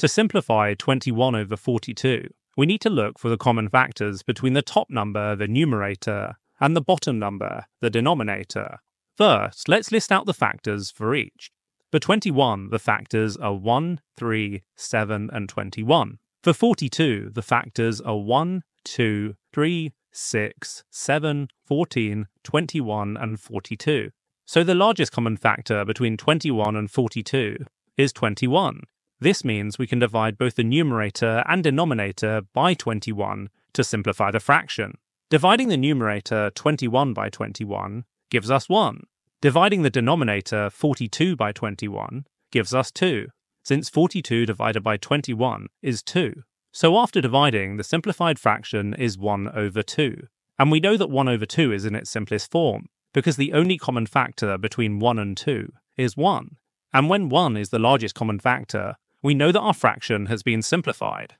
To simplify 21 over 42, we need to look for the common factors between the top number, the numerator, and the bottom number, the denominator. First, let's list out the factors for each. For 21, the factors are 1, 3, 7, and 21. For 42, the factors are 1, 2, 3, 6, 7, 14, 21, and 42. So the largest common factor between 21 and 42 is 21. This means we can divide both the numerator and denominator by 21 to simplify the fraction. Dividing the numerator 21 by 21 gives us 1. Dividing the denominator 42 by 21 gives us 2, since 42 divided by 21 is 2. So after dividing, the simplified fraction is 1 over 2. And we know that 1 over 2 is in its simplest form, because the only common factor between 1 and 2 is 1. And when 1 is the largest common factor, we know that our fraction has been simplified.